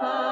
love.